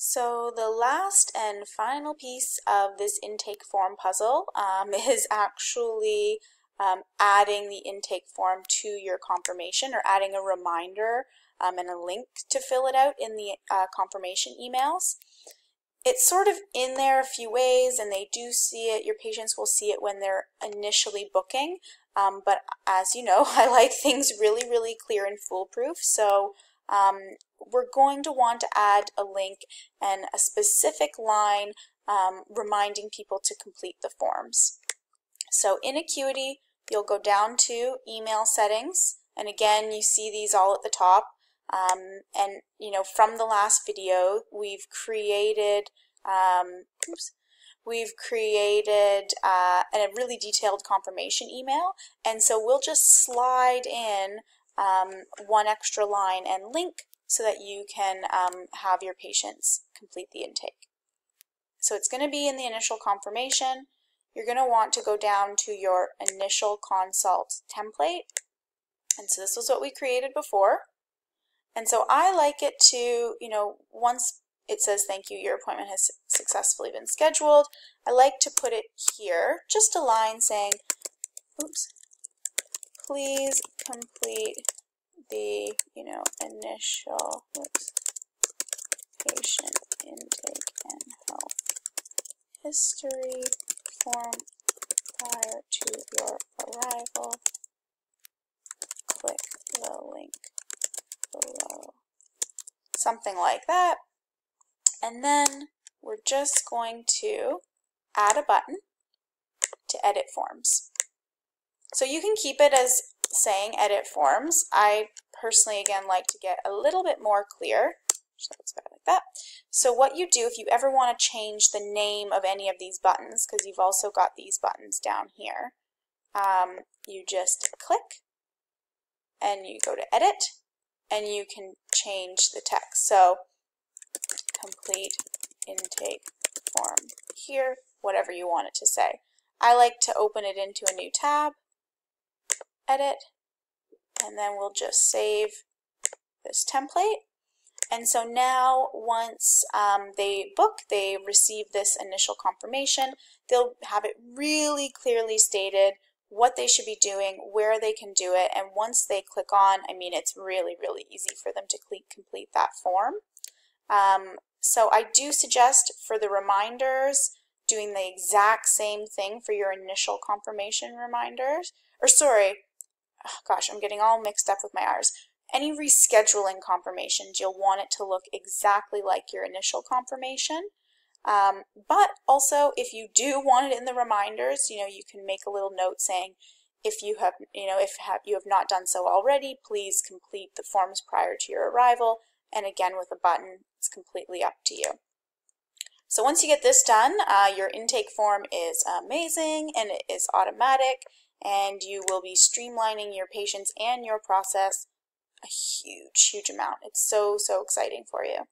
So the last and final piece of this intake form puzzle um, is actually um, adding the intake form to your confirmation or adding a reminder um, and a link to fill it out in the uh, confirmation emails. It's sort of in there a few ways and they do see it, your patients will see it when they're initially booking, um, but as you know, I like things really, really clear and foolproof, so um, we're going to want to add a link and a specific line um, reminding people to complete the forms. So in Acuity, you'll go down to email settings, and again, you see these all at the top. Um, and you know, from the last video, we've created, um, oops, we've created uh, a really detailed confirmation email, and so we'll just slide in um, one extra line and link so that you can um, have your patients complete the intake. So it's going to be in the initial confirmation. You're going to want to go down to your initial consult template. And so this was what we created before. And so I like it to, you know, once it says thank you, your appointment has successfully been scheduled, I like to put it here, just a line saying, oops, please complete the, you know, initial oops, patient intake and health history form prior to your arrival. Click the link below. Something like that. And then we're just going to add a button to edit forms. So you can keep it as saying edit forms. I personally, again, like to get a little bit more clear. So it's better like that. So what you do if you ever want to change the name of any of these buttons, because you've also got these buttons down here, um, you just click and you go to edit and you can change the text. So complete intake form here, whatever you want it to say. I like to open it into a new tab edit, and then we'll just save this template. And so now once um, they book, they receive this initial confirmation, they'll have it really clearly stated what they should be doing, where they can do it, and once they click on, I mean, it's really, really easy for them to complete that form. Um, so I do suggest for the reminders, doing the exact same thing for your initial confirmation reminders, or sorry, gosh, I'm getting all mixed up with my R's. Any rescheduling confirmations, you'll want it to look exactly like your initial confirmation. Um, but also, if you do want it in the reminders, you know, you can make a little note saying, if you have, you know, if have, you have not done so already, please complete the forms prior to your arrival. And again, with a button, it's completely up to you. So once you get this done, uh, your intake form is amazing and it is automatic and you will be streamlining your patients and your process a huge, huge amount. It's so, so exciting for you.